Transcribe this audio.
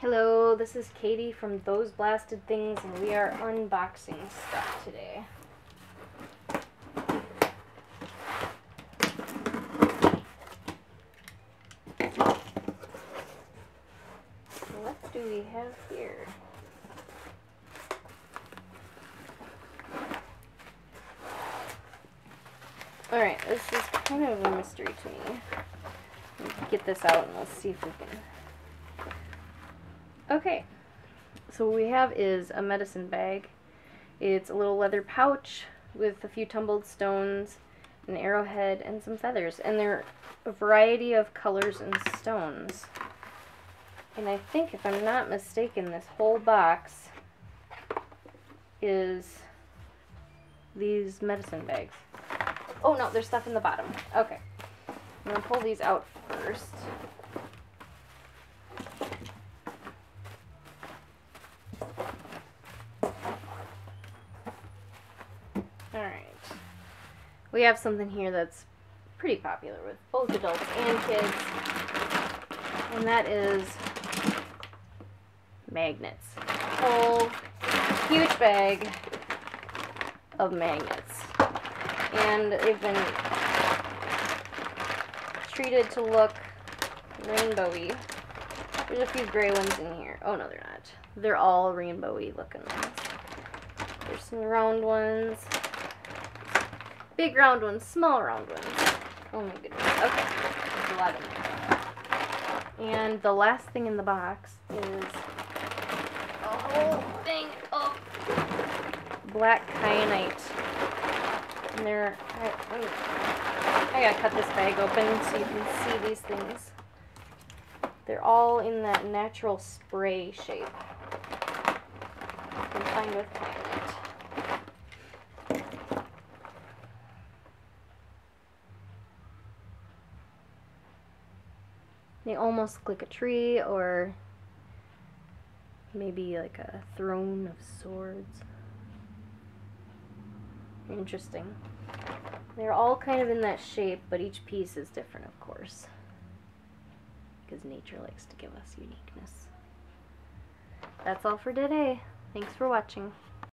Hello, this is Katie from Those Blasted Things, and we are unboxing stuff today. What do we have here? Alright, this is kind of a mystery to me. Get this out and let's see if we can. Okay, so what we have is a medicine bag. It's a little leather pouch with a few tumbled stones, an arrowhead, and some feathers. And they're a variety of colors and stones. And I think, if I'm not mistaken, this whole box is these medicine bags. Oh no, there's stuff in the bottom. Okay. I'm going to pull these out first. Alright. We have something here that's pretty popular with both adults and kids. And that is magnets. Whole huge bag of magnets. And they've been treated to look rainbowy. There's a few gray ones in here. Oh no, they're not. They're all rainbowy looking ones. There's some round ones. Big round ones, small round ones. Oh my goodness. Okay. There's a lot of them. And the last thing in the box is a whole thing of black kyanite. And they're, I, oh, I gotta cut this bag open so you can see these things. They're all in that natural spray shape. You can find with kyanite. They almost look like a tree or maybe like a throne of swords. Interesting. They're all kind of in that shape, but each piece is different, of course. Because nature likes to give us uniqueness. That's all for today. Thanks for watching.